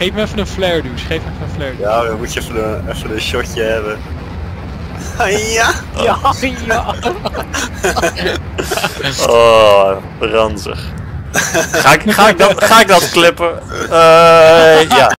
Geef me even een flare douche, geef me even een flare douche. Ja, dan moet je even een, even een shotje hebben. ja! Ja, ja. Oh, oh ranzig. Ga ik, ga ik, dat, ga ik dat clippen? Eh, ja.